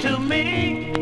to me.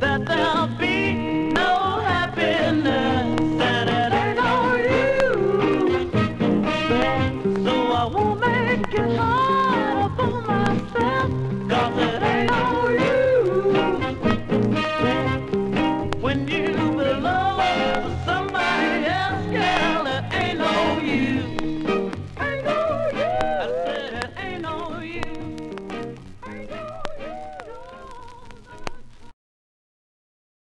that there'll be